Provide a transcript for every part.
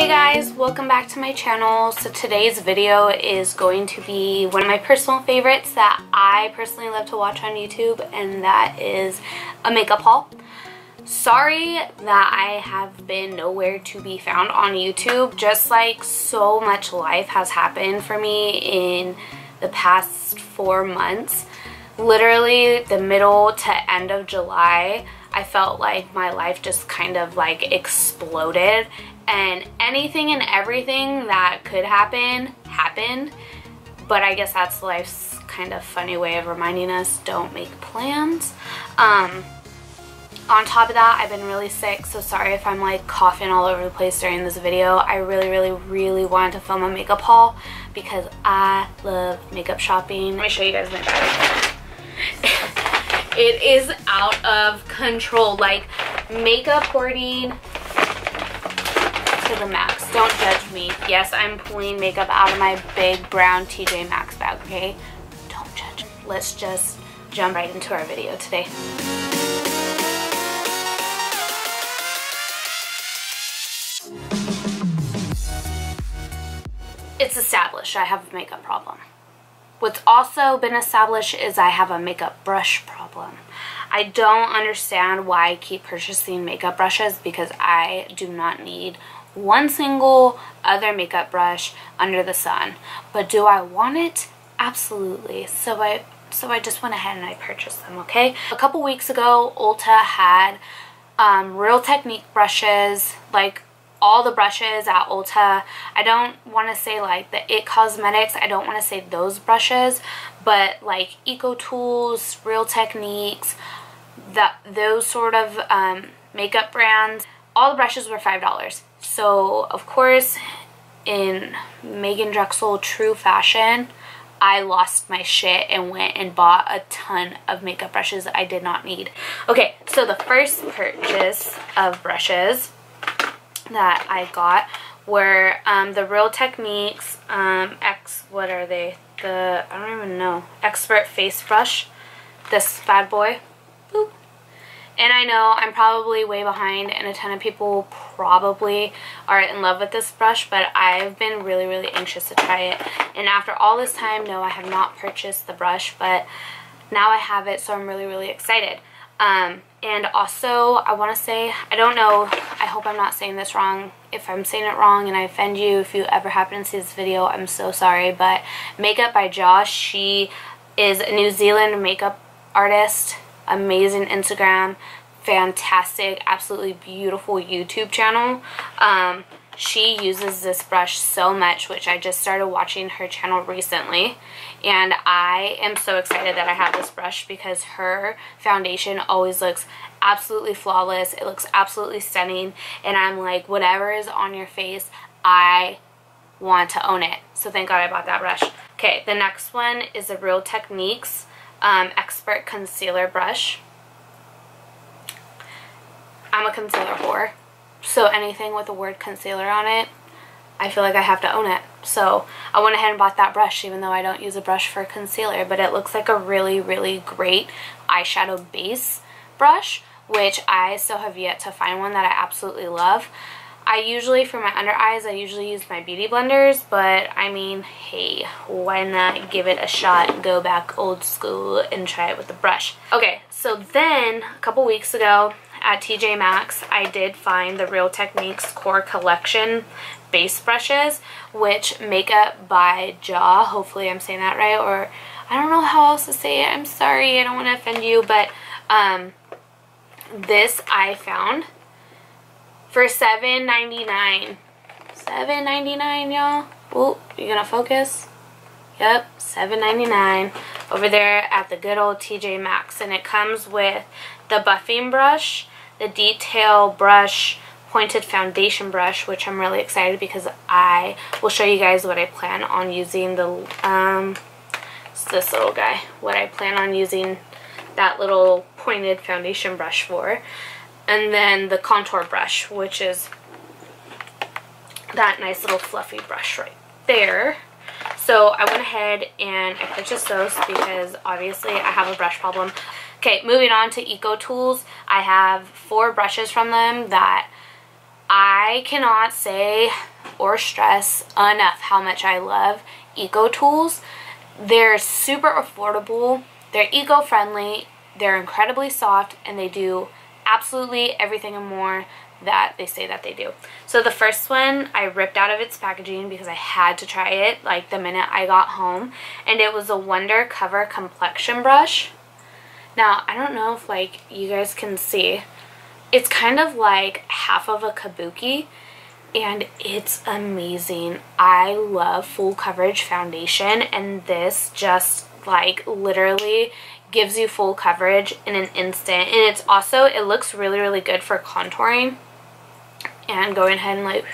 Hey guys, welcome back to my channel. So today's video is going to be one of my personal favorites that I personally love to watch on YouTube and that is a makeup haul. Sorry that I have been nowhere to be found on YouTube. Just like so much life has happened for me in the past four months. Literally the middle to end of July, I felt like my life just kind of like exploded and anything and everything that could happen happened. But I guess that's life's kind of funny way of reminding us don't make plans. Um, on top of that I've been really sick so sorry if I'm like coughing all over the place during this video. I really really really wanted to film a makeup haul because I love makeup shopping. Let me show you guys my bag. It is out of control. Like makeup hoarding to the max. Don't judge me. Yes, I'm pulling makeup out of my big brown TJ Maxx bag, okay? Don't judge. Let's just jump right into our video today. It's established I have a makeup problem. What's also been established is I have a makeup brush problem. I don't understand why I keep purchasing makeup brushes because I do not need one single other makeup brush under the sun. But do I want it? Absolutely. So I so I just went ahead and I purchased them, okay? A couple weeks ago, Ulta had um, Real Technique brushes, like all the brushes at Ulta. I don't want to say like the IT Cosmetics, I don't want to say those brushes, but like Eco Tools, Real Techniques, that those sort of um, makeup brands, all the brushes were $5. So, of course, in Meghan Drexel true fashion, I lost my shit and went and bought a ton of makeup brushes I did not need. Okay, so the first purchase of brushes that I got were um, the Real Techniques um, X, what are they? The, I don't even know, Expert Face Brush. This bad boy. Boop. And I know I'm probably way behind and a ton of people probably are in love with this brush, but I've been really, really anxious to try it. And after all this time, no, I have not purchased the brush, but now I have it, so I'm really, really excited. Um, and also, I want to say, I don't know, I hope I'm not saying this wrong. If I'm saying it wrong and I offend you, if you ever happen to see this video, I'm so sorry. But Makeup by Josh, she is a New Zealand makeup artist amazing Instagram, fantastic, absolutely beautiful YouTube channel. Um, she uses this brush so much, which I just started watching her channel recently. And I am so excited that I have this brush because her foundation always looks absolutely flawless. It looks absolutely stunning. And I'm like, whatever is on your face, I want to own it. So thank God I bought that brush. Okay, the next one is the Real Techniques um, Expert Concealer Brush. I'm a concealer whore. So anything with the word concealer on it, I feel like I have to own it. So I went ahead and bought that brush even though I don't use a brush for concealer. But it looks like a really, really great eyeshadow base brush, which I still have yet to find one that I absolutely love. I usually, for my under eyes, I usually use my beauty blenders, but I mean, hey, why not give it a shot, go back old school, and try it with the brush. Okay, so then, a couple weeks ago, at TJ Maxx, I did find the Real Techniques Core Collection base brushes, which Makeup by Jaw, hopefully I'm saying that right, or I don't know how else to say it, I'm sorry, I don't want to offend you, but um, this I found for $7.99. $7.99, y'all. Oh, you gonna focus? Yep, $7.99 over there at the good old TJ Maxx. And it comes with the buffing brush, the detail brush, pointed foundation brush, which I'm really excited because I will show you guys what I plan on using the, um, this little guy, what I plan on using that little pointed foundation brush for and then the contour brush, which is that nice little fluffy brush right there. So I went ahead and I purchased those because obviously I have a brush problem. Okay, moving on to Eco Tools. I have four brushes from them that I cannot say or stress enough how much I love Eco Tools. They're super affordable, they're eco-friendly, they're incredibly soft, and they do absolutely everything and more that they say that they do. So the first one I ripped out of its packaging because I had to try it like the minute I got home and it was a Wonder Cover Complexion Brush. Now I don't know if like you guys can see it's kind of like half of a kabuki and it's amazing. I love full coverage foundation and this just like literally gives you full coverage in an instant and it's also it looks really really good for contouring and going ahead and like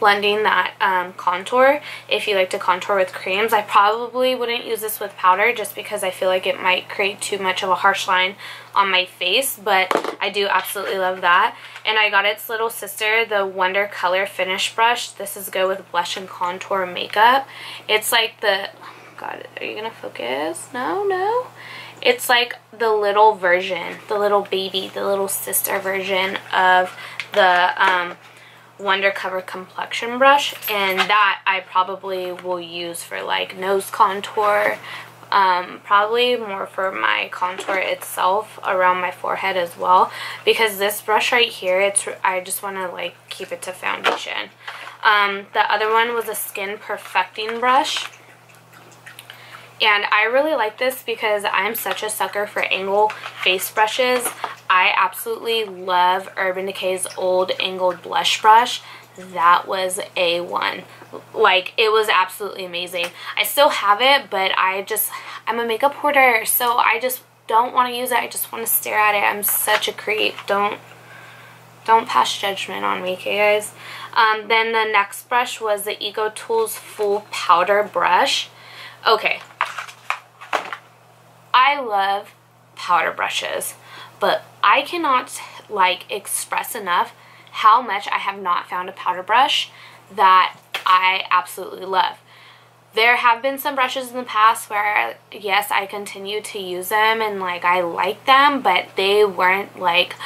blending that um, contour if you like to contour with creams. I probably wouldn't use this with powder just because I feel like it might create too much of a harsh line on my face but I do absolutely love that and I got its little sister the Wonder Color Finish Brush. This is good with blush and contour makeup. It's like the, god are you gonna focus? No, no. It's like the little version, the little baby, the little sister version of the um, Wonder Cover Complexion Brush. And that I probably will use for like nose contour. Um, probably more for my contour itself around my forehead as well. Because this brush right here, it's I just want to like keep it to foundation. Um, the other one was a Skin Perfecting Brush. And I really like this because I'm such a sucker for angle face brushes. I absolutely love Urban Decay's old angled blush brush. That was A1. Like, it was absolutely amazing. I still have it, but I just, I'm a makeup hoarder, so I just don't want to use it. I just want to stare at it. I'm such a creep. Don't, don't pass judgment on me, okay, guys? Um, then the next brush was the Eco Tools Full Powder Brush. Okay, I love powder brushes, but I cannot like express enough how much I have not found a powder brush that I absolutely love. There have been some brushes in the past where, yes, I continue to use them and like I like them, but they weren't like,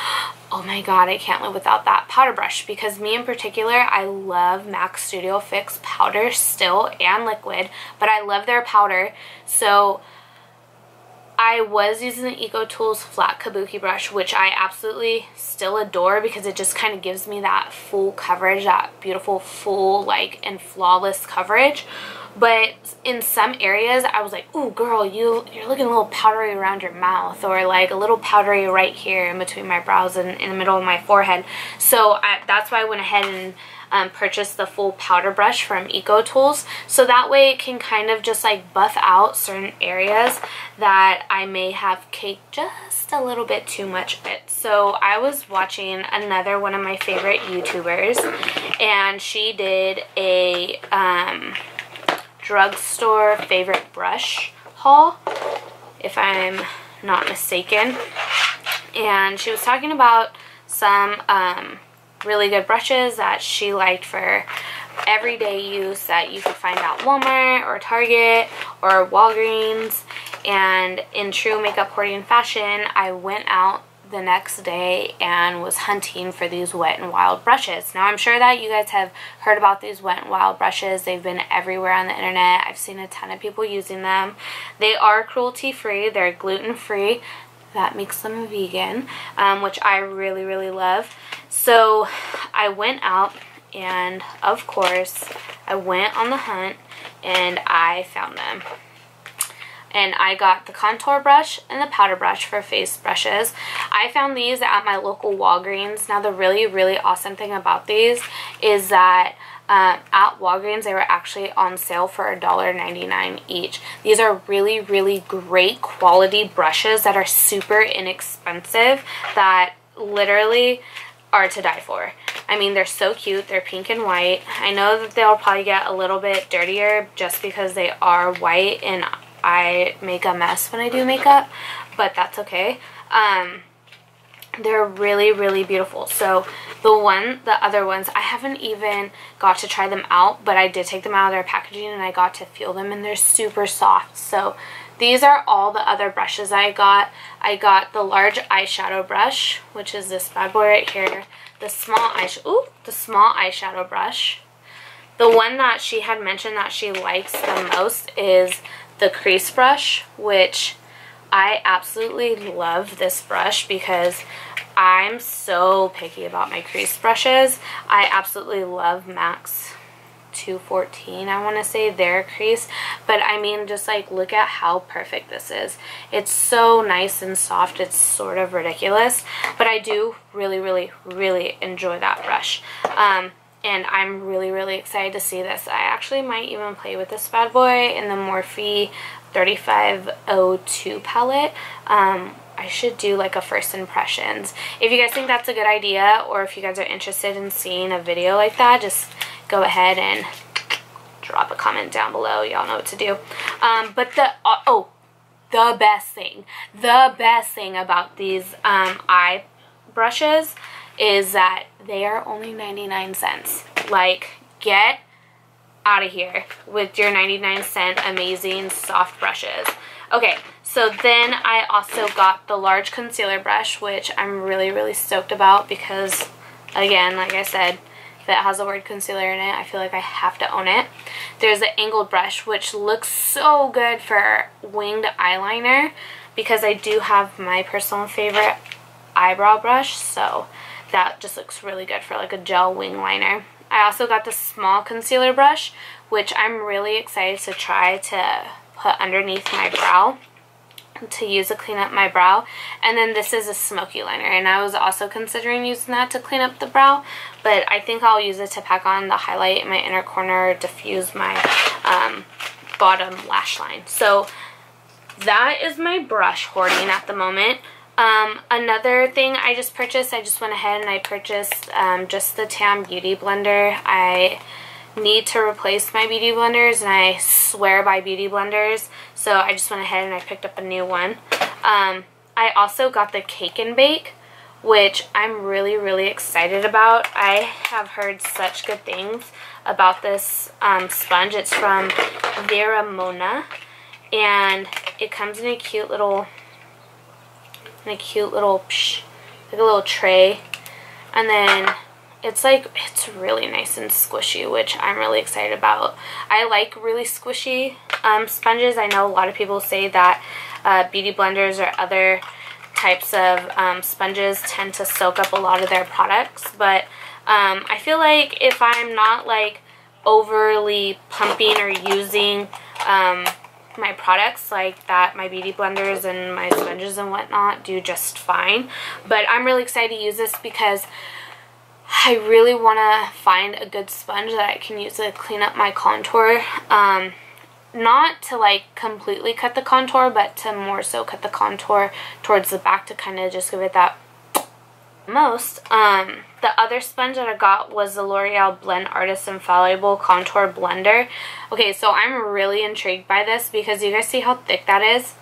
oh my god, I can't live without that powder brush because me in particular, I love MAC Studio Fix powder still and liquid, but I love their powder. So I was using the Eco Tools flat kabuki brush, which I absolutely still adore because it just kind of gives me that full coverage, that beautiful full like and flawless coverage. But in some areas, I was like, ooh, girl, you, you're looking a little powdery around your mouth or like a little powdery right here in between my brows and in the middle of my forehead. So I, that's why I went ahead and um, purchase the full powder brush from Eco Tools so that way it can kind of just like buff out certain areas that I may have caked just a little bit too much of it. So I was watching another one of my favorite YouTubers and she did a um, drugstore favorite brush haul if I'm not mistaken and she was talking about some um, really good brushes that she liked for everyday use that you could find at Walmart or Target or Walgreens and in true makeup hoarding fashion I went out the next day and was hunting for these wet and wild brushes. Now I'm sure that you guys have heard about these wet and wild brushes. They've been everywhere on the internet. I've seen a ton of people using them. They are cruelty free. They're gluten free that makes them vegan, um, which I really, really love. So I went out and of course I went on the hunt and I found them. And I got the contour brush and the powder brush for face brushes. I found these at my local Walgreens. Now the really, really awesome thing about these is that uh, at Walgreens, they were actually on sale for $1.99 each. These are really, really great quality brushes that are super inexpensive that literally are to die for. I mean, they're so cute. They're pink and white. I know that they'll probably get a little bit dirtier just because they are white and I make a mess when I do makeup, but that's okay. Um, they're really really beautiful so the one the other ones i haven't even got to try them out but i did take them out of their packaging and i got to feel them and they're super soft so these are all the other brushes i got i got the large eyeshadow brush which is this bad boy right here the small eyeshadow, ooh, the small eyeshadow brush. The one that she had mentioned that she likes the most is the crease brush, which I absolutely love this brush because I'm so picky about my crease brushes. I absolutely love MAC's 214 I want to say their crease. But I mean just like look at how perfect this is. It's so nice and soft it's sort of ridiculous but I do really really really enjoy that brush. Um, and I'm really really excited to see this. I actually might even play with this bad boy in the Morphe 3502 palette. Um, I should do like a first impressions. If you guys think that's a good idea or if you guys are interested in seeing a video like that, just go ahead and drop a comment down below. Y'all know what to do. Um, but the, uh, oh, the best thing, the best thing about these um, eye brushes is that they are only 99 cents. Like, get out of here with your 99 cent amazing soft brushes. Okay, so then I also got the large concealer brush, which I'm really, really stoked about because, again, like I said, if it has the word concealer in it, I feel like I have to own it. There's an angled brush, which looks so good for winged eyeliner because I do have my personal favorite eyebrow brush, so that just looks really good for like a gel wing liner. I also got the small concealer brush, which I'm really excited to try to put underneath my brow to use to clean up my brow. And then this is a smoky liner and I was also considering using that to clean up the brow but I think I'll use it to pack on the highlight in my inner corner diffuse my um, bottom lash line. So that is my brush hoarding at the moment. Um, another thing I just purchased I just went ahead and I purchased um, just the Tam Beauty Blender. I need to replace my beauty blenders and I swear by beauty blenders so I just went ahead and I picked up a new one. Um, I also got the Cake and Bake which I'm really really excited about. I have heard such good things about this um, sponge. It's from Vera Mona and it comes in a cute little in a cute little psh, like a little tray and then it's like, it's really nice and squishy, which I'm really excited about. I like really squishy um, sponges. I know a lot of people say that uh, beauty blenders or other types of um, sponges tend to soak up a lot of their products, but um, I feel like if I'm not like overly pumping or using um, my products like that my beauty blenders and my sponges and whatnot do just fine but I'm really excited to use this because I really want to find a good sponge that I can use to clean up my contour. Um, not to like completely cut the contour, but to more so cut the contour towards the back to kind of just give it that most. Um, the other sponge that I got was the L'Oreal Blend Artist Infallible Contour Blender. Okay, so I'm really intrigued by this because you guys see how thick that is?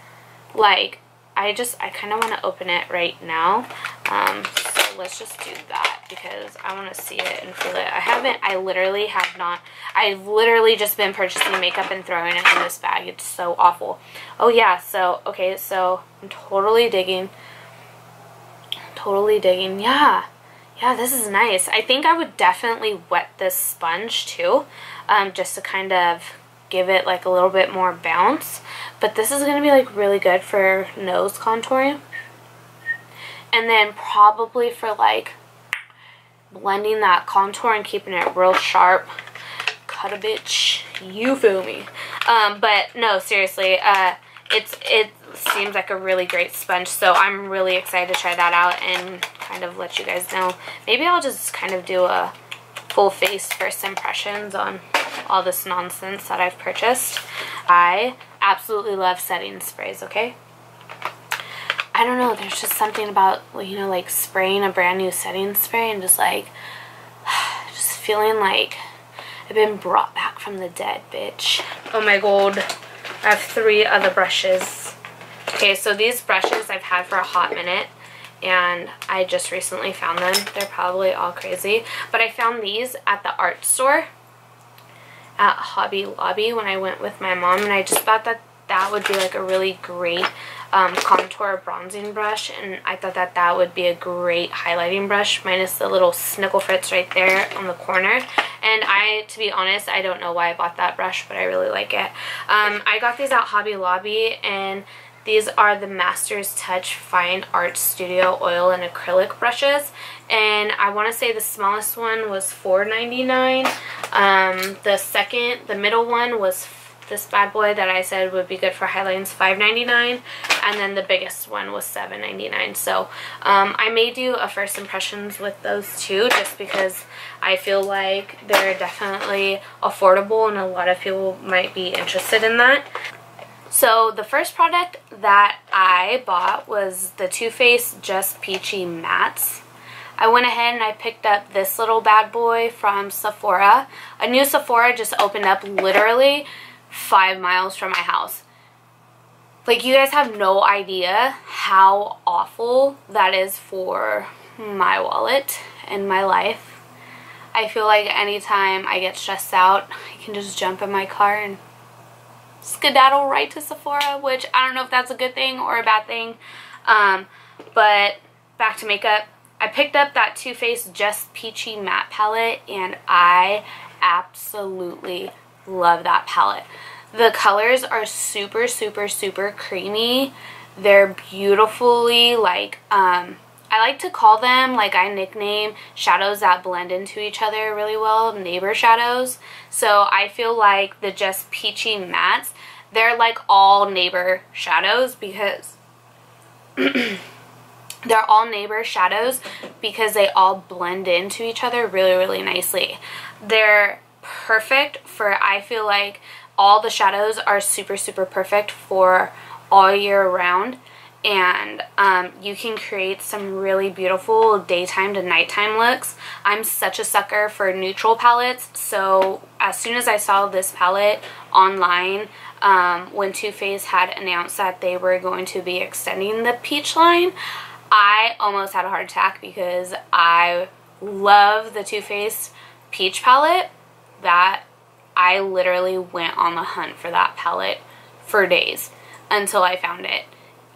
Like, I just, I kind of want to open it right now. Um, so let's just do that because I want to see it and feel it. I haven't, I literally have not, I've literally just been purchasing makeup and throwing it in this bag. It's so awful. Oh yeah, so, okay, so I'm totally digging. Totally digging. Yeah. Yeah, this is nice. I think I would definitely wet this sponge too, um, just to kind of give it like a little bit more bounce. But this is going to be like really good for nose contouring. And then probably for like blending that contour and keeping it real sharp. Cut a bitch. You feel me. Um, but no, seriously, uh, it's it seems like a really great sponge. So I'm really excited to try that out and kind of let you guys know. Maybe I'll just kind of do a full face first impressions on all this nonsense that I've purchased. I absolutely love setting sprays, okay? I don't know, there's just something about, you know, like spraying a brand new setting spray and just like, just feeling like I've been brought back from the dead, bitch. Oh my god, I have three other brushes. Okay, so these brushes I've had for a hot minute and I just recently found them. They're probably all crazy, but I found these at the art store at Hobby Lobby when I went with my mom and I just thought that that would be like a really great um, contour bronzing brush and I thought that that would be a great highlighting brush minus the little snickle fritz right there on the corner and I to be honest I don't know why I bought that brush but I really like it um, I got these at Hobby Lobby and these are the Masters Touch Fine Art Studio Oil and Acrylic brushes. And I want to say the smallest one was $4.99. Um, the second, the middle one was this bad boy that I said would be good for highlighting is $5.99 and then the biggest one was $7.99 so um, I may do a first impressions with those two just because I feel like they're definitely affordable and a lot of people might be interested in that so the first product that I bought was the Too Faced Just Peachy Mattes. I went ahead and I picked up this little bad boy from Sephora. A new Sephora just opened up literally five miles from my house. Like you guys have no idea how awful that is for my wallet and my life. I feel like anytime I get stressed out, I can just jump in my car and skedaddle right to Sephora, which I don't know if that's a good thing or a bad thing. Um, but back to makeup. I picked up that Too Faced Just Peachy Matte Palette and I absolutely love that palette. The colors are super, super, super creamy. They're beautifully like, um, I like to call them, like I nickname shadows that blend into each other really well, neighbor shadows. So I feel like the Just Peachy Mattes, they're like all neighbor shadows because they're all neighbor shadows because they all blend into each other really, really nicely. They're perfect for, I feel like all the shadows are super, super perfect for all year round and um, you can create some really beautiful daytime to nighttime looks. I'm such a sucker for neutral palettes, so as soon as I saw this palette online, um, when Too Faced had announced that they were going to be extending the peach line, I almost had a heart attack because I love the Too Faced peach palette that I literally went on the hunt for that palette for days until I found it.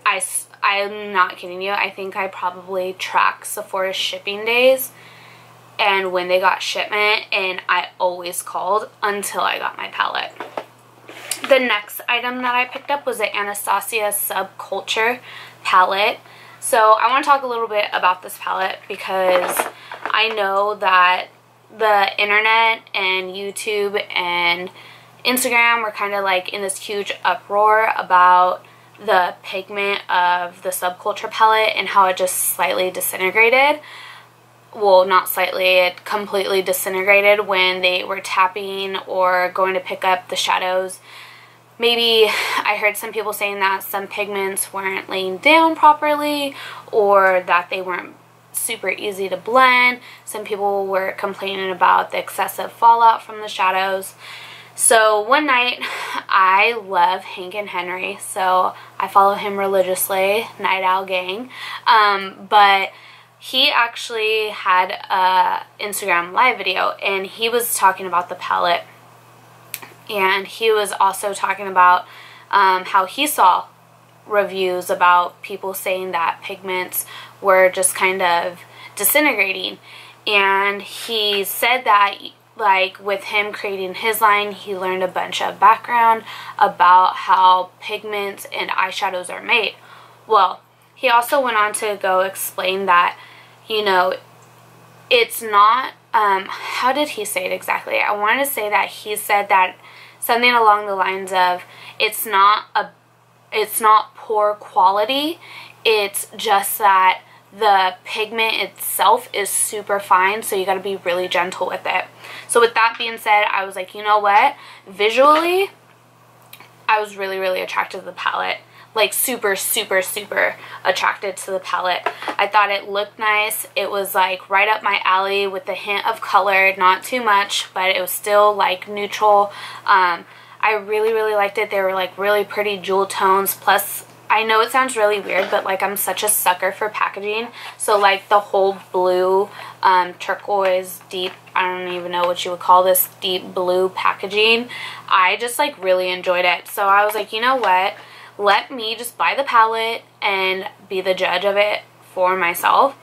I, I'm not kidding you. I think I probably tracked Sephora's shipping days and when they got shipment and I always called until I got my palette. The next item that I picked up was the Anastasia Subculture palette. So I want to talk a little bit about this palette because I know that the internet and YouTube and Instagram were kind of like in this huge uproar about the pigment of the subculture palette and how it just slightly disintegrated. Well, not slightly, it completely disintegrated when they were tapping or going to pick up the shadows. Maybe I heard some people saying that some pigments weren't laying down properly or that they weren't super easy to blend. Some people were complaining about the excessive fallout from the shadows. So one night, I love Hank and Henry, so I follow him religiously, Night Owl Gang. Um, but he actually had a Instagram live video, and he was talking about the palette. And he was also talking about um, how he saw reviews about people saying that pigments were just kind of disintegrating. And he said that like with him creating his line, he learned a bunch of background about how pigments and eyeshadows are made. Well, he also went on to go explain that, you know, it's not, um, how did he say it exactly? I want to say that he said that something along the lines of, it's not a, it's not poor quality, it's just that the pigment itself is super fine so you got to be really gentle with it. So with that being said I was like you know what? Visually I was really really attracted to the palette. Like super super super attracted to the palette. I thought it looked nice. It was like right up my alley with a hint of color. Not too much but it was still like neutral. Um, I really really liked it. They were like really pretty jewel tones. Plus I know it sounds really weird, but like I'm such a sucker for packaging. So like the whole blue um, turquoise deep I don't even know what you would call this deep blue packaging I just like really enjoyed it. So I was like you know what? Let me just buy the palette and be the judge of it for myself.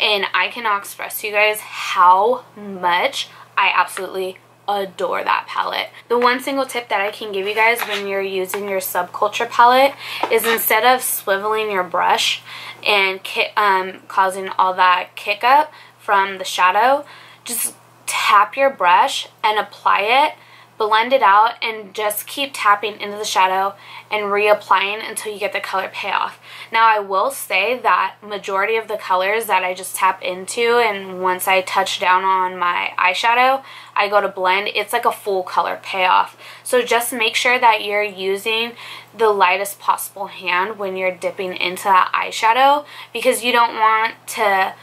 And I cannot express to you guys how much I absolutely adore that palette. The one single tip that I can give you guys when you're using your subculture palette is instead of swiveling your brush and um, causing all that kick up from the shadow, just tap your brush and apply it blend it out and just keep tapping into the shadow and reapplying until you get the color payoff. Now I will say that majority of the colors that I just tap into and once I touch down on my eyeshadow, I go to blend, it's like a full color payoff. So just make sure that you're using the lightest possible hand when you're dipping into that eyeshadow because you don't want to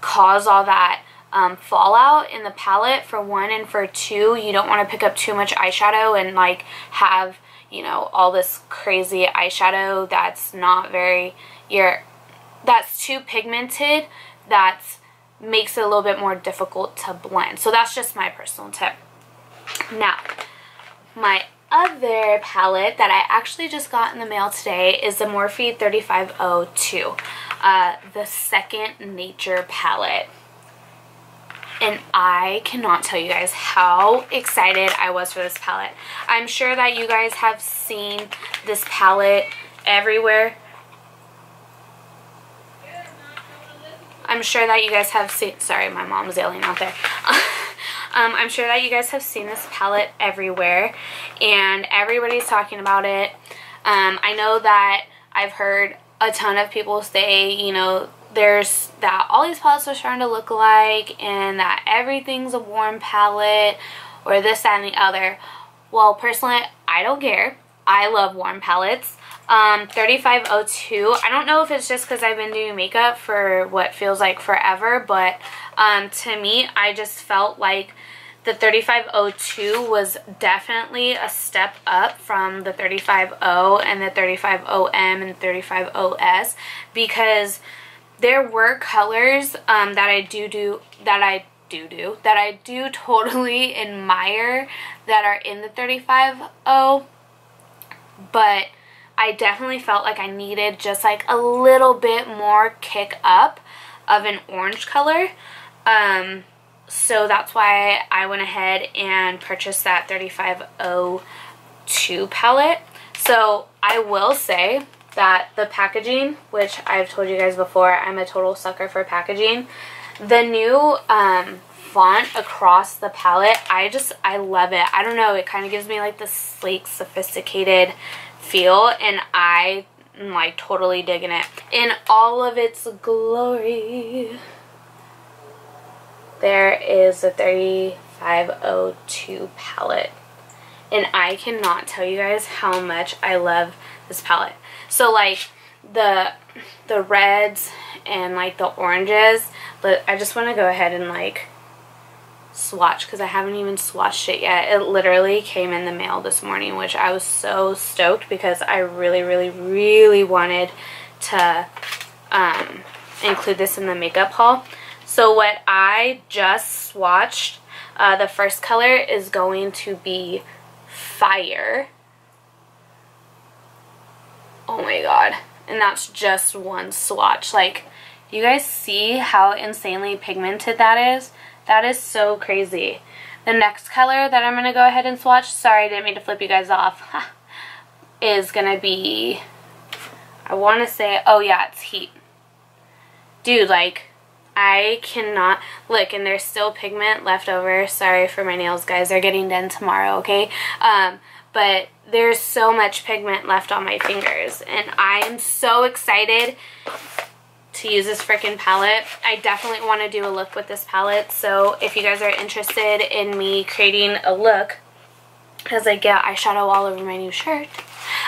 cause all that um, fallout in the palette for one and for two you don't want to pick up too much eyeshadow and like have you know all this crazy eyeshadow that's not very your that's too pigmented that makes it a little bit more difficult to blend. So that's just my personal tip. Now my other palette that I actually just got in the mail today is the Morphe 3502 uh, the second nature palette and I cannot tell you guys how excited I was for this palette. I'm sure that you guys have seen this palette everywhere. I'm sure that you guys have seen, sorry my mom's yelling out there. um, I'm sure that you guys have seen this palette everywhere and everybody's talking about it. Um, I know that I've heard a ton of people say, you know, there's that all these palettes are starting to look alike and that everything's a warm palette or this, that, and the other. Well, personally, I don't care. I love warm palettes. Um, 3502, I don't know if it's just because I've been doing makeup for what feels like forever, but um, to me, I just felt like the 3502 was definitely a step up from the 350 and the 350M and the 350S because there were colors um, that I do do that I do do that I do totally admire that are in the 35 but I definitely felt like I needed just like a little bit more kick up of an orange color. Um, so that's why I went ahead and purchased that 3502 palette. So I will say that the packaging, which I've told you guys before, I'm a total sucker for packaging. The new um, font across the palette, I just, I love it. I don't know, it kind of gives me like this sleek, sophisticated feel, and I am like totally digging it. In all of its glory, there is a 3502 palette. And I cannot tell you guys how much I love this palette. So like the the reds and like the oranges, but I just want to go ahead and like swatch because I haven't even swatched it yet. It literally came in the mail this morning, which I was so stoked because I really, really, really wanted to um, include this in the makeup haul. So what I just swatched, uh, the first color is going to be Fire oh my god. And that's just one swatch. Like you guys see how insanely pigmented that is? That is so crazy. The next color that I'm to go ahead and swatch sorry I didn't mean to flip you guys off is to be I want to say oh yeah it's heat. Dude like I cannot look and there's still pigment left over. Sorry for my nails guys. They're getting done tomorrow okay? Um but there's so much pigment left on my fingers and I am so excited to use this freaking palette. I definitely want to do a look with this palette so if you guys are interested in me creating a look as I get eyeshadow all over my new shirt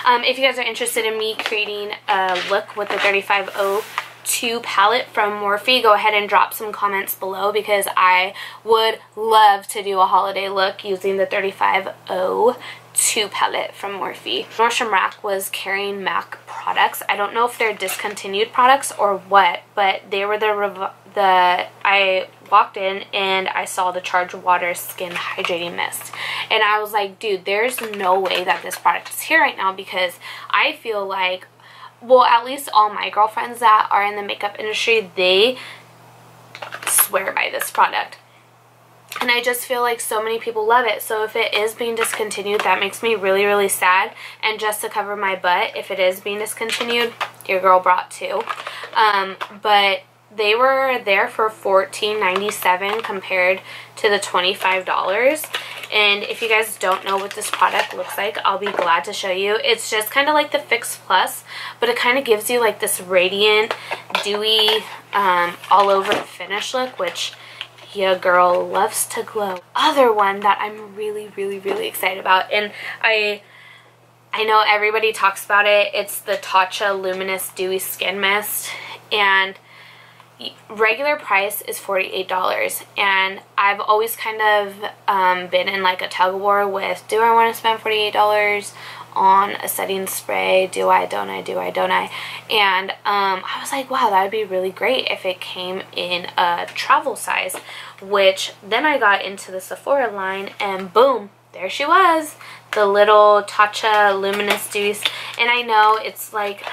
um, if you guys are interested in me creating a look with the 3502 palette from Morphe, go ahead and drop some comments below because I would love to do a holiday look using the 3502 2 palette from Morphe. Nordstrom Rack was carrying MAC products. I don't know if they're discontinued products or what, but they were the the I walked in and I saw the Charge Water Skin Hydrating Mist. And I was like, dude, there's no way that this product is here right now because I feel like, well, at least all my girlfriends that are in the makeup industry, they swear by this product. And I just feel like so many people love it. So if it is being discontinued, that makes me really, really sad. And just to cover my butt, if it is being discontinued, your girl brought two. Um, but they were there for $14.97 compared to the $25 and if you guys don't know what this product looks like I'll be glad to show you it's just kind of like the Fix Plus but it kind of gives you like this radiant dewy um, all over finish look which your girl loves to glow. Other one that I'm really really really excited about and I I know everybody talks about it. It's the Tatcha Luminous Dewy Skin Mist and regular price is $48 and I've always kind of um, been in like a tug of war with do I want to spend $48 on a setting spray do I don't I do I don't I? And um, I was like wow that would be really great if it came in a travel size which then I got into the Sephora line and boom there she was the little Tatcha Luminous Dews and I know it's like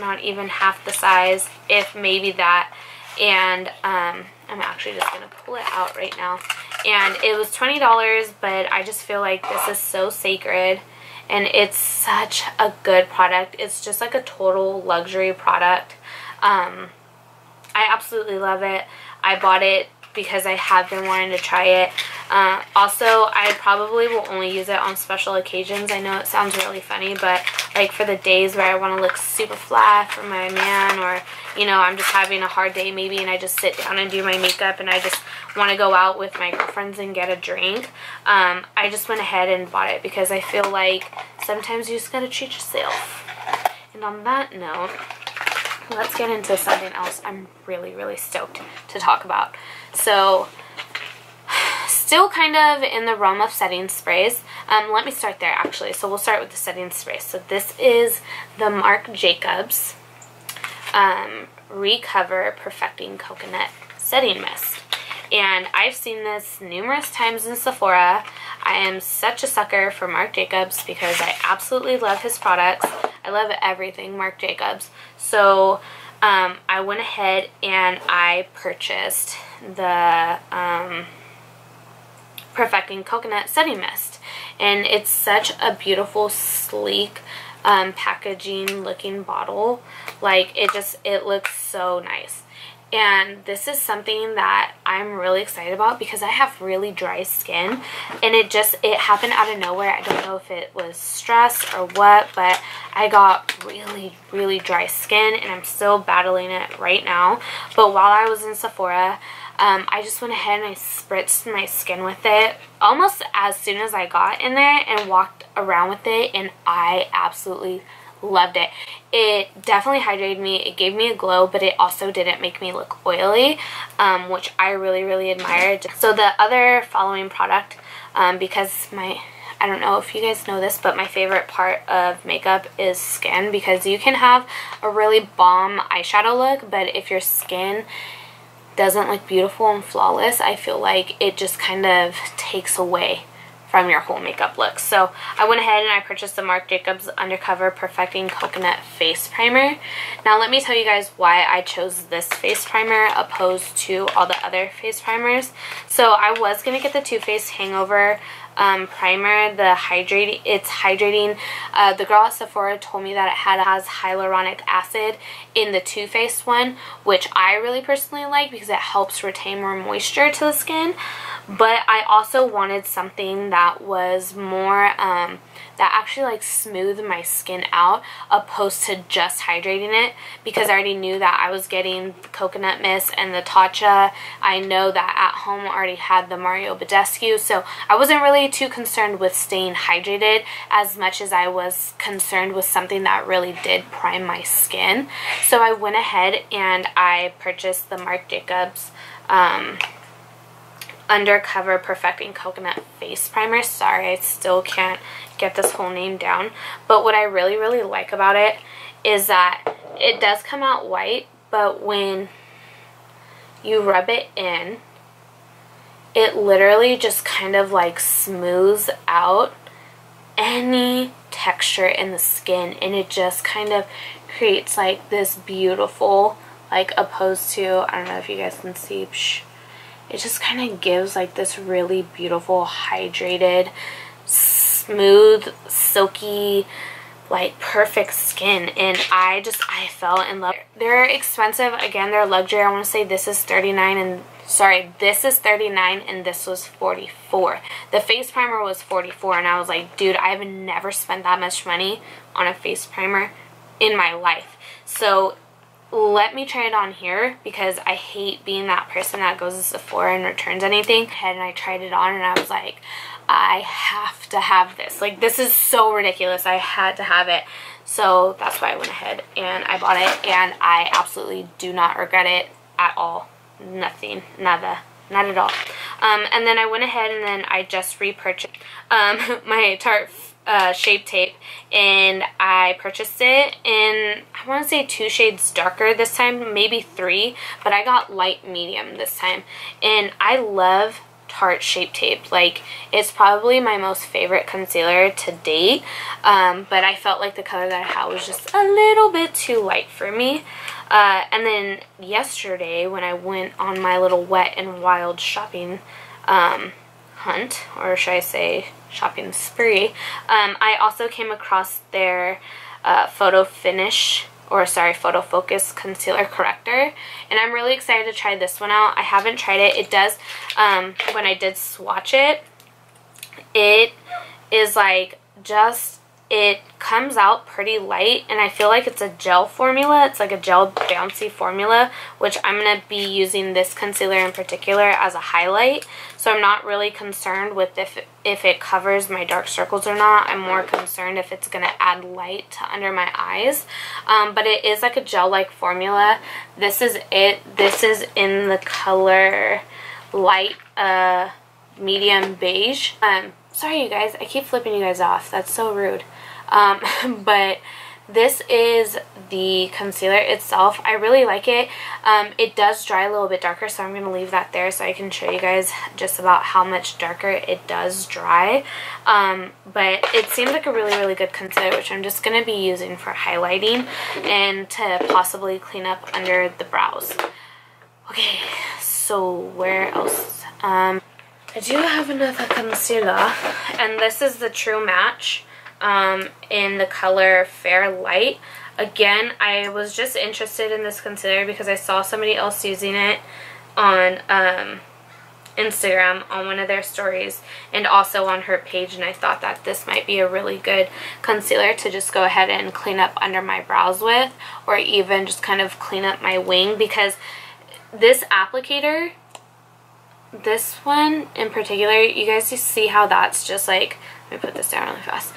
not even half the size if maybe that. And um, I'm actually just to pull it out right now. And it was $20, but I just feel like this is so sacred and it's such a good product. It's just like a total luxury product. Um, I absolutely love it. I bought it because I have been wanting to try it. Uh, also, I probably will only use it on special occasions. I know it sounds really funny, but like for the days where I want to look super flat for my man or, you know, I'm just having a hard day maybe and I just sit down and do my makeup and I just want to go out with my girlfriends and get a drink, um, I just went ahead and bought it because I feel like sometimes you just got to treat yourself. And on that note, let's get into something else I'm really, really stoked to talk about. So, still kind of in the realm of setting sprays. Um, let me start there actually. So we'll start with the setting spray. So this is the Marc Jacobs um, Recover Perfecting Coconut Setting Mist. And I've seen this numerous times in Sephora. I am such a sucker for Marc Jacobs because I absolutely love his products. I love everything Marc Jacobs. So um, I went ahead and I purchased the um, Perfecting Coconut Setting Mist. And it's such a beautiful, sleek um, packaging looking bottle. Like, it just, it looks so nice. And this is something that I'm really excited about because I have really dry skin. And it just, it happened out of nowhere. I don't know if it was stress or what, but I got really, really dry skin and I'm still battling it right now. But while I was in Sephora, um, I just went ahead and I spritzed my skin with it almost as soon as I got in there and walked around with it and I absolutely loved it. It definitely hydrated me. It gave me a glow, but it also didn't make me look oily, um, which I really, really admired. So the other following product, um, because my I don't know if you guys know this, but my favorite part of makeup is skin because you can have a really bomb eyeshadow look, but if your skin doesn't look beautiful and flawless, I feel like it just kind of takes away from your whole makeup look. So I went ahead and I purchased the Marc Jacobs Undercover Perfecting Coconut Face Primer. Now let me tell you guys why I chose this face primer opposed to all the other face primers. So I was going to get the Too Faced Hangover um, primer, the hydrating, it's hydrating. Uh, the girl at Sephora told me that it had has hyaluronic acid in the Too Faced one, which I really personally like because it helps retain more moisture to the skin. But I also wanted something that was more, um, that actually like smoothed my skin out opposed to just hydrating it because I already knew that I was getting coconut mist and the Tatcha. I know that at home already had the Mario Badescu so I wasn't really too concerned with staying hydrated as much as I was concerned with something that really did prime my skin. So I went ahead and I purchased the Marc Jacobs um, Undercover Perfecting Coconut Face Primer. Sorry, I still can't get this whole name down. But what I really, really like about it is that it does come out white, but when you rub it in, it literally just kind of like smooths out any texture in the skin and it just kind of creates like this beautiful like opposed to I don't know if you guys can see it just kind of gives like this really beautiful hydrated smooth silky like perfect skin. And I just I fell in love. They're expensive. Again they're luxury. I want to say this is 39 and sorry this is 39 and this was 44 the face primer was 44 and I was like dude I've never spent that much money on a face primer in my life. So let me try it on here because I hate being that person that goes to Sephora and returns anything. And I tried it on and I was like I have to have this. Like this is so ridiculous. I had to have it. So that's why I went ahead and I bought it and I absolutely do not regret it at all. Nothing, nada, not at all. Um, and then I went ahead and then I just repurchased um, my Tarte uh, Shape Tape and I purchased it in, I want to say two shades darker this time, maybe three, but I got light medium this time. And I love Tarte Shape Tape. Like, it's probably my most favorite concealer to date, um, but I felt like the color that I had was just a little bit too light for me. Uh, and then yesterday when I went on my little Wet n Wild shopping um, hunt, or should I say shopping spree, um, I also came across their uh, photo finish or sorry photo focus concealer corrector and I'm really excited to try this one out. I haven't tried it. It does um, when I did swatch it it is like just it comes out pretty light and I feel like it's a gel formula. It's like a gel bouncy formula, which I'm going to be using this concealer in particular as a highlight. So I'm not really concerned with if, if it covers my dark circles or not. I'm more concerned if it's going to add light to under my eyes. Um, but it is like a gel-like formula. This is it. This is in the color light uh, medium beige. Um, sorry you guys, I keep flipping you guys off. That's so rude. Um, but this is the concealer itself. I really like it. Um, it does dry a little bit darker, so I'm going to leave that there so I can show you guys just about how much darker it does dry. Um, but it seems like a really, really good concealer, which I'm just going to be using for highlighting and to possibly clean up under the brows. Okay, so where else? Um, I do have another concealer, and this is the True Match um, in the color Fair Light. Again, I was just interested in this concealer because I saw somebody else using it on um, Instagram on one of their stories and also on her page and I thought that this might be a really good concealer to just go ahead and clean up under my brows with or even just kind of clean up my wing because this applicator this one in particular you guys see how that's just like let me put this down really fast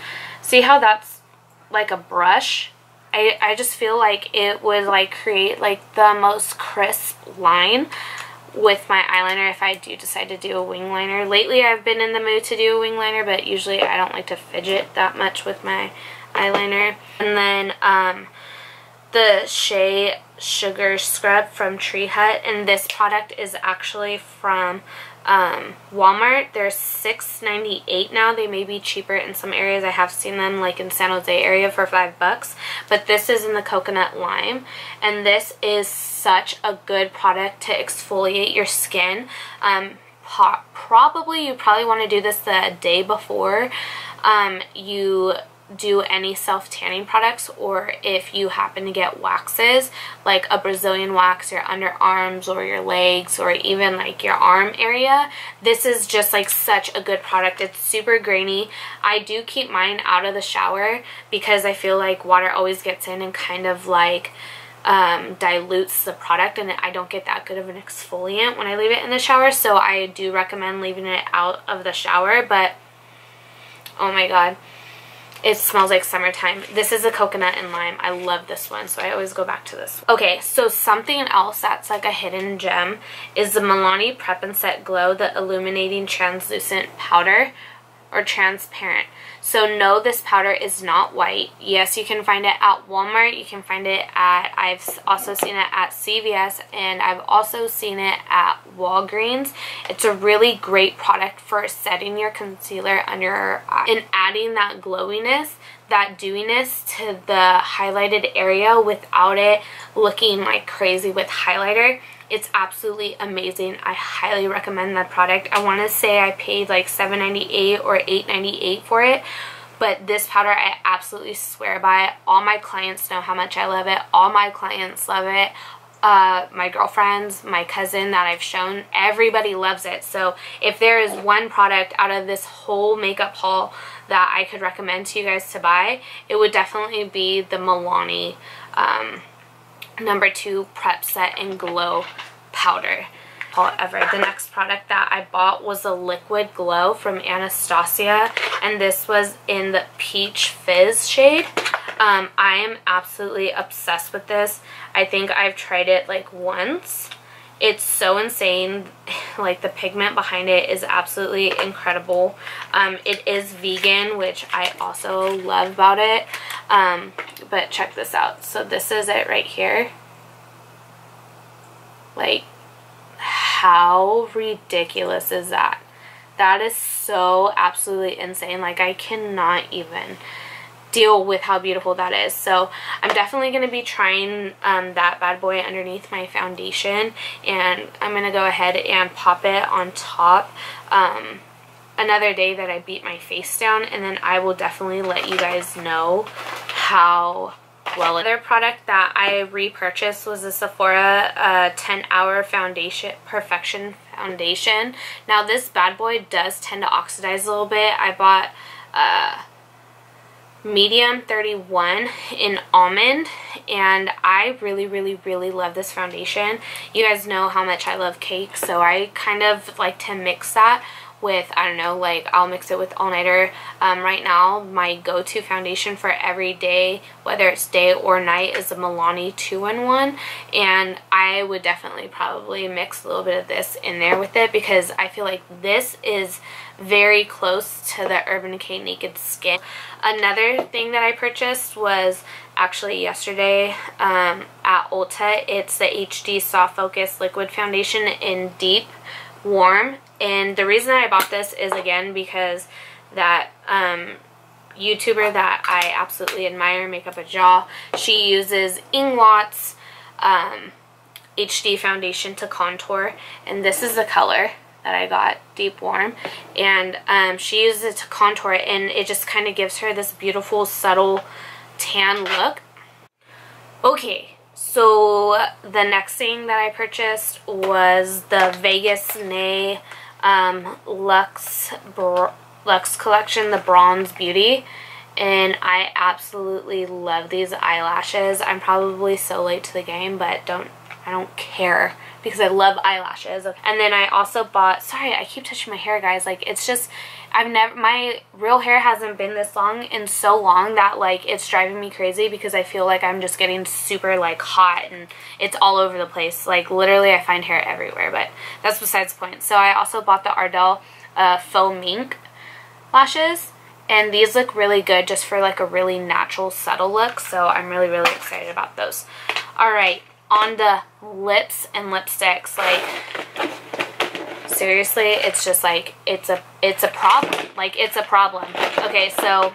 See how that's like a brush? I, I just feel like it would like create like the most crisp line with my eyeliner if I do decide to do a wing liner. Lately I've been in the mood to do a wing liner but usually I don't like to fidget that much with my eyeliner. And then um, the Shea Sugar Scrub from Tree Hut and this product is actually from um, Walmart. They're $6.98 now. They may be cheaper in some areas. I have seen them like in San Jose area for 5 bucks. But this is in the coconut lime. And this is such a good product to exfoliate your skin. Um, probably, you probably want to do this the day before um, you do any self-tanning products or if you happen to get waxes like a Brazilian wax your underarms or your legs or even like your arm area this is just like such a good product. It's super grainy. I do keep mine out of the shower because I feel like water always gets in and kind of like um, dilutes the product and I don't get that good of an exfoliant when I leave it in the shower so I do recommend leaving it out of the shower but oh my god it smells like summertime. This is a coconut and lime. I love this one, so I always go back to this. Okay, so something else that's like a hidden gem is the Milani Prep and Set Glow, the Illuminating Translucent Powder. or transparent. So no, this powder is not white. Yes, you can find it at Walmart. You can find it at, I've also seen it at CVS and I've also seen it at Walgreens. It's a really great product for setting your concealer under your eye and adding that glowiness that dewiness to the highlighted area without it looking like crazy with highlighter. It's absolutely amazing. I highly recommend that product. I want to say I paid like $7.98 or $8.98 for it. But this powder I absolutely swear by. All my clients know how much I love it. All my clients love it. Uh, my girlfriends, my cousin that I've shown, everybody loves it. So if there is one product out of this whole makeup haul that I could recommend to you guys to buy, it would definitely be the Milani um, number two Prep Set and Glow Powder. However, the next product that I bought was a Liquid Glow from Anastasia, and this was in the Peach Fizz shade. Um, I am absolutely obsessed with this. I think I've tried it like once. It's so insane. Like the pigment behind it is absolutely incredible. Um, it is vegan, which I also love about it. Um, but check this out. So this is it right here. Like, how ridiculous is that? That is so absolutely insane. Like, I cannot even deal with how beautiful that is. So I'm definitely going to be trying um, that bad boy underneath my foundation and I'm going to go ahead and pop it on top um, another day that I beat my face down and then I will definitely let you guys know how well. Another product that I repurchased was the Sephora uh, 10 Hour Foundation Perfection Foundation. Now this bad boy does tend to oxidize a little bit. I bought uh, medium 31 in almond and I really really really love this foundation you guys know how much I love cake so I kind of like to mix that with, I don't know, like I'll mix it with All Nighter. Um, right now, my go-to foundation for every day, whether it's day or night, is the Milani 2-in-1. And I would definitely probably mix a little bit of this in there with it because I feel like this is very close to the Urban Decay Naked Skin. Another thing that I purchased was actually yesterday um, at Ulta. It's the HD Soft Focus Liquid Foundation in Deep Warm and the reason I bought this is, again, because that um, YouTuber that I absolutely admire, Makeup a Jaw, she uses Inglots um, HD foundation to contour. And this is the color that I got, Deep Warm. And um, she uses it to contour it, and it just kind of gives her this beautiful, subtle tan look. Okay, so the next thing that I purchased was the Vegas Nay um, Luxe Luxe collection, the Bronze Beauty. And I absolutely love these eyelashes. I'm probably so late to the game, but don't I don't care because I love eyelashes. And then I also bought, sorry, I keep touching my hair, guys. Like, it's just, I've never, my real hair hasn't been this long in so long that, like, it's driving me crazy because I feel like I'm just getting super, like, hot and it's all over the place. Like, literally, I find hair everywhere, but that's besides the point. So I also bought the Ardell uh, Faux Mink lashes. And these look really good just for, like, a really natural, subtle look. So I'm really, really excited about those. All right, on the lips and lipsticks. Like, seriously, it's just like, it's a, it's a problem. Like, it's a problem. Okay, so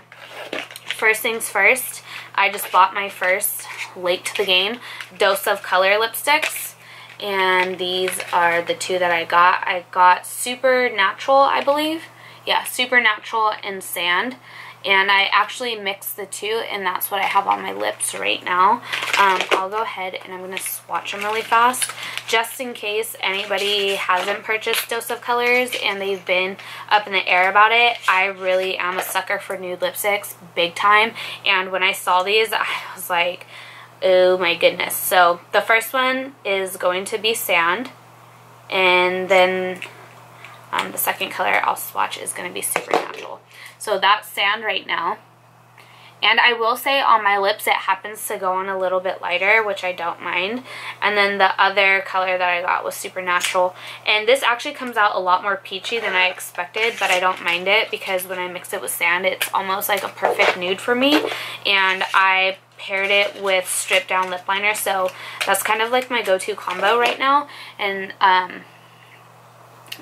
first things first, I just bought my first late to the game dose of color lipsticks. And these are the two that I got. I got Supernatural, I believe. Yeah, Supernatural and Sand and I actually mixed the two and that's what I have on my lips right now. Um, I'll go ahead and I'm going to swatch them really fast just in case anybody hasn't purchased Dose of Colors and they've been up in the air about it. I really am a sucker for nude lipsticks, big time, and when I saw these I was like, oh my goodness. So the first one is going to be Sand and then um, the second color I'll swatch is going to be Supernatural. So that's sand right now. And I will say on my lips it happens to go on a little bit lighter, which I don't mind. And then the other color that I got was Supernatural. And this actually comes out a lot more peachy than I expected, but I don't mind it because when I mix it with sand, it's almost like a perfect nude for me. And I paired it with stripped down lip liner, so that's kind of like my go-to combo right now. And um,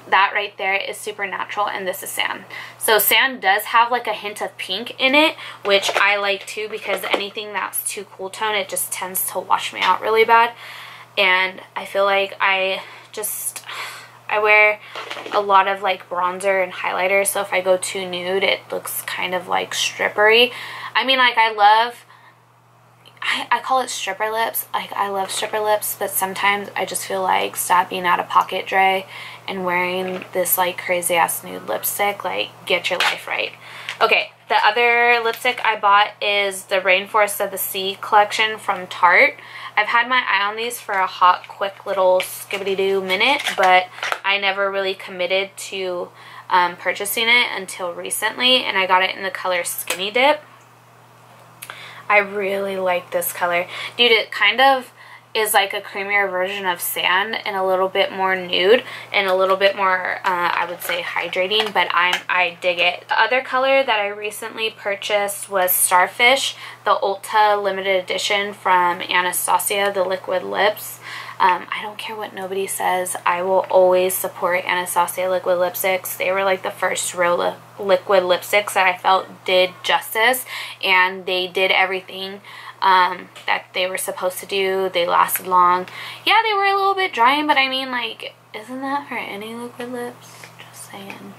that right there is Supernatural and this is Sand. So Sand does have like a hint of pink in it, which I like too because anything that's too cool tone, it just tends to wash me out really bad. And I feel like I just, I wear a lot of like bronzer and highlighter, so if I go too nude, it looks kind of like strippery. I mean, like I love I, I call it stripper lips. Like, I love stripper lips, but sometimes I just feel like stop being out of pocket Dre and wearing this, like, crazy-ass nude lipstick. Like, get your life right. Okay, the other lipstick I bought is the Rainforest of the Sea collection from Tarte. I've had my eye on these for a hot, quick little skibbity-doo minute, but I never really committed to um, purchasing it until recently, and I got it in the color Skinny Dip. I really like this color. Dude, it kind of is like a creamier version of sand and a little bit more nude and a little bit more, uh, I would say, hydrating, but I'm, I dig it. The other color that I recently purchased was Starfish, the Ulta limited edition from Anastasia, the liquid lips. Um, I don't care what nobody says. I will always support Anastasia liquid lipsticks. They were like the first real li liquid lipsticks that I felt did justice and they did everything um, that they were supposed to do. They lasted long. Yeah, they were a little bit drying, but I mean like, isn't that for any liquid lips? Just saying.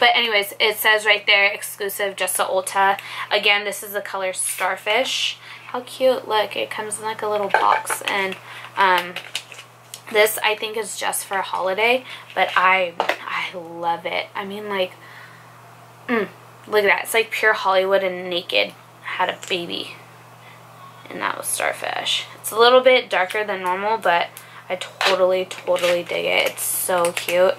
But anyways, it says right there, exclusive just to Ulta. Again, this is the color Starfish. How cute. Look, it comes in like a little box. And um, this I think is just for a holiday, but I I love it. I mean like, mm, look at that. It's like pure Hollywood and naked had a baby. And that was Starfish. It's a little bit darker than normal, but I totally, totally dig it. It's so cute.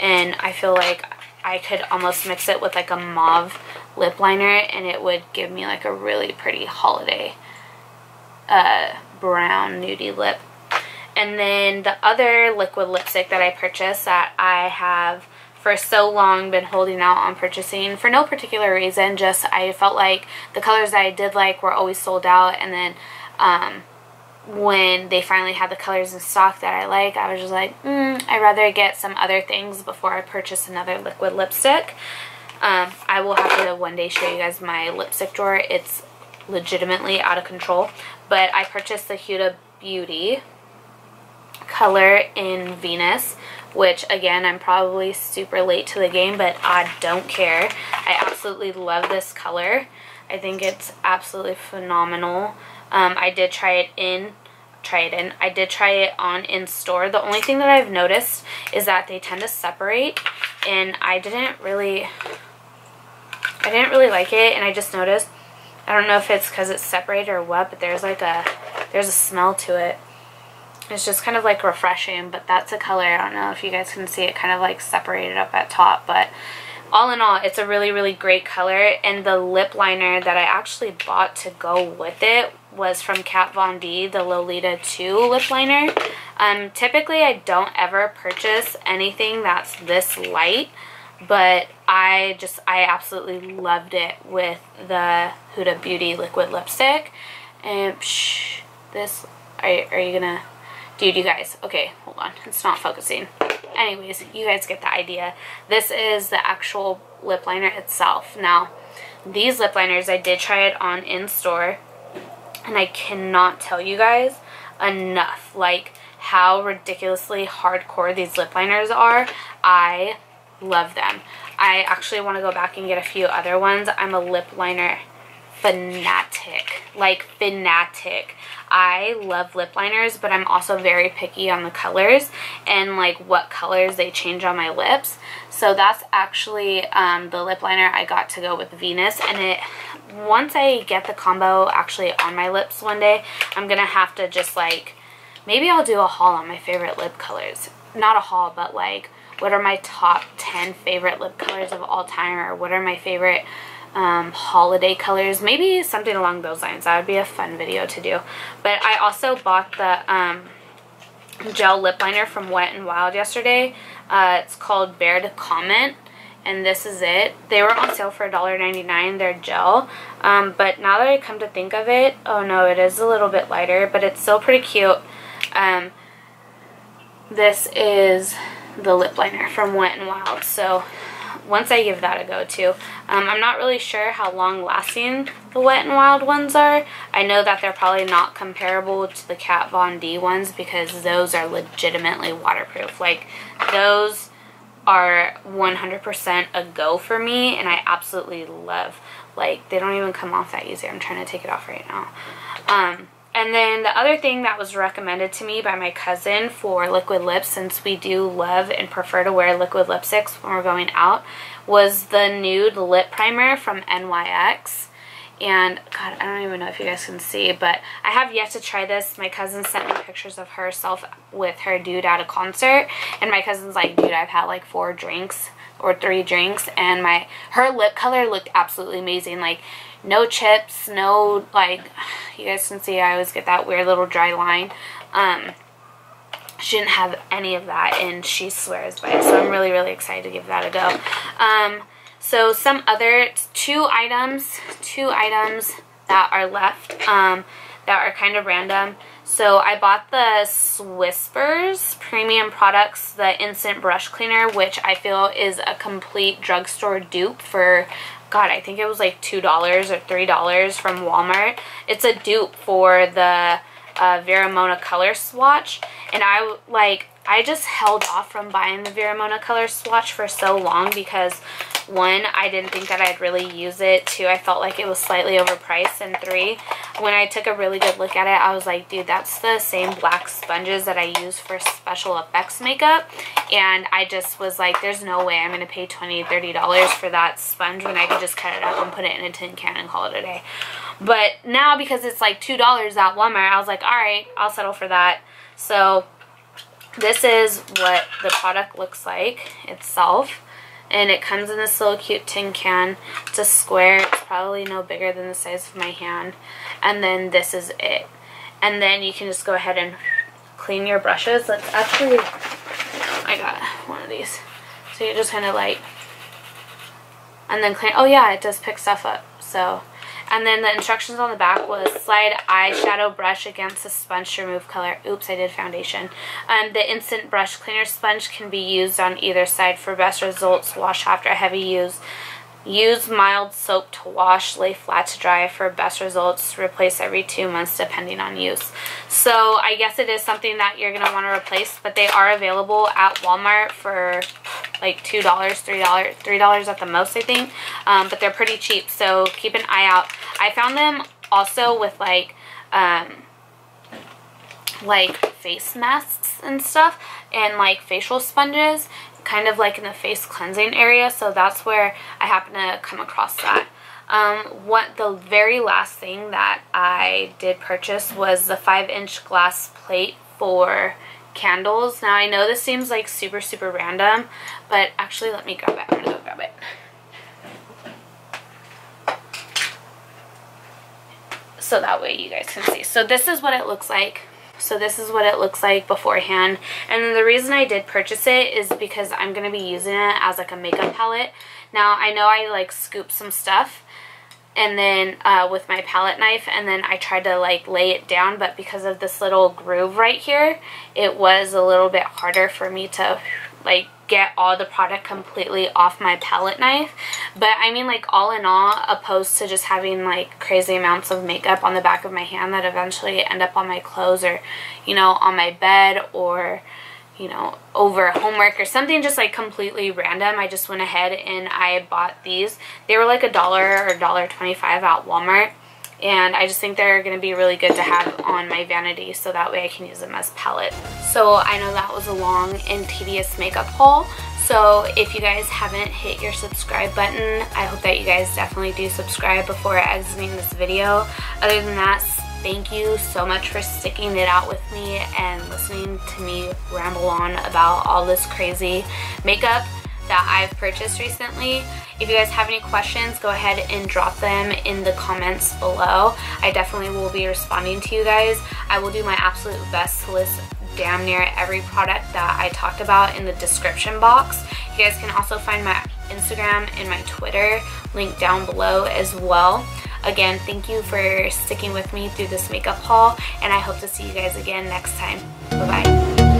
And I feel like I could almost mix it with like a mauve lip liner and it would give me like a really pretty holiday uh, brown nudie lip. And then the other liquid lipstick that I purchased that I have for so long been holding out on purchasing for no particular reason. Just I felt like the colors that I did like were always sold out. And then um, when they finally had the colors in stock that I like, I was just like, mm, I'd rather get some other things before I purchase another liquid lipstick. Um, I will have to one day show you guys my lipstick drawer. It's legitimately out of control. But I purchased the Huda Beauty color in Venus, which again, I'm probably super late to the game, but I don't care. I absolutely love this color. I think it's absolutely phenomenal. Um, I did try it in, try it in, I did try it on in store. The only thing that I've noticed is that they tend to separate, and I didn't really, I didn't really like it, and I just noticed, I don't know if it's because it's separated or what, but there's like a, there's a smell to it. It's just kind of like refreshing, but that's a color. I don't know if you guys can see it kind of like separated up at top, but all in all, it's a really, really great color. And the lip liner that I actually bought to go with it was from Kat Von D, the Lolita 2 lip liner. Um, typically, I don't ever purchase anything that's this light, but I just, I absolutely loved it with the Huda Beauty liquid lipstick. And psh, this, are, are you gonna Dude, you guys, okay, hold on. It's not focusing. Anyways, you guys get the idea. This is the actual lip liner itself. Now, these lip liners, I did try it on in store, and I cannot tell you guys enough, like, how ridiculously hardcore these lip liners are. I love them. I actually want to go back and get a few other ones. I'm a lip liner fanatic. Like, fanatic. I love lip liners, but I'm also very picky on the colors and like what colors they change on my lips. So that's actually um, the lip liner I got to go with Venus. And it once I get the combo actually on my lips one day, I'm going to have to just like, maybe I'll do a haul on my favorite lip colors. Not a haul, but like what are my top 10 favorite lip colors of all time or what are my favorite um, holiday colors. Maybe something along those lines. That would be a fun video to do. But I also bought the um, gel lip liner from Wet n Wild yesterday. Uh, it's called Bare to Comment. And this is it. They were on sale for $1.99. They're gel. Um, but now that I come to think of it, oh no, it is a little bit lighter. But it's still pretty cute. Um, this is the lip liner from Wet n Wild. So once I give that a go too. Um, I'm not really sure how long lasting the Wet n Wild ones are. I know that they're probably not comparable to the Kat Von D ones because those are legitimately waterproof. Like those are 100% a go for me and I absolutely love. Like they don't even come off that easy. I'm trying to take it off right now. Um, and then the other thing that was recommended to me by my cousin for liquid lips, since we do love and prefer to wear liquid lipsticks when we're going out, was the nude lip primer from NYX. And, God, I don't even know if you guys can see, but I have yet to try this. My cousin sent me pictures of herself with her dude at a concert. And my cousin's like, dude, I've had like four drinks or three drinks. And my her lip color looked absolutely amazing. Like, no chips, no, like, you guys can see I always get that weird little dry line. Um, she didn't have any of that, and she swears by it, so I'm really, really excited to give that a go. Um, so some other, two items, two items that are left um, that are kind of random. So I bought the Whispers Premium Products, the Instant Brush Cleaner, which I feel is a complete drugstore dupe for God, I think it was like $2 or $3 from Walmart. It's a dupe for the uh, Vera Mona Color Swatch. And I, like, I just held off from buying the Vera Mona Color Swatch for so long because one, I didn't think that I'd really use it. Two, I felt like it was slightly overpriced. And three, when I took a really good look at it, I was like, dude, that's the same black sponges that I use for special effects makeup. And I just was like, there's no way I'm to pay $20, $30 for that sponge when I could just cut it up and put it in a tin can and call it a day. But now because it's like $2 at Walmart, I was like, all right, I'll settle for that. So this is what the product looks like itself and it comes in this little cute tin can. It's a square. It's probably no bigger than the size of my hand. And then this is it. And then you can just go ahead and clean your brushes. Let's actually, I got one of these. So you just kind of like, and then clean, oh yeah, it does pick stuff up. So and then the instructions on the back was slide eyeshadow brush against the sponge to remove color. Oops, I did foundation. Um, the instant brush cleaner sponge can be used on either side for best results. Wash after heavy use. Use mild soap to wash, lay flat to dry for best results. Replace every two months depending on use. So I guess it is something that you're going to want to replace, but they are available at Walmart for like $2, $3, $3 at the most I think. Um, but they're pretty cheap, so keep an eye out. I found them also with like, um, like face masks and stuff and like facial sponges kind of like in the face cleansing area. So that's where I happen to come across that. Um, what the very last thing that I did purchase was the 5 inch glass plate for candles. Now I know this seems like super super random, but actually let me grab it. I'm gonna go grab it. So that way you guys can see. So this is what it looks like so this is what it looks like beforehand. And the reason I did purchase it is because I'm going to be using it as like a makeup palette. Now I know I like scoop some stuff and then uh, with my palette knife and then I tried to like lay it down but because of this little groove right here it was a little bit harder for me to like get all the product completely off my palette knife. But I mean like all in all, opposed to just having like crazy amounts of makeup on the back of my hand that eventually end up on my clothes or, you know, on my bed or, you know, over homework or something just like completely random. I just went ahead and I bought these. They were like a dollar or dollar twenty-five at Walmart and I just think they're going to be really good to have on my vanity so that way I can use them as palette. So I know that was a long and tedious makeup haul. So if you guys haven't hit your subscribe button, I hope that you guys definitely do subscribe before exiting this video. Other than that, thank you so much for sticking it out with me and listening to me ramble on about all this crazy makeup that I've purchased recently. If you guys have any questions, go ahead and drop them in the comments below. I definitely will be responding to you guys. I will do my absolute best to list damn near every product that I talked about in the description box. You guys can also find my Instagram and my Twitter linked down below as well. Again, thank you for sticking with me through this makeup haul, and I hope to see you guys again next time. Bye-bye.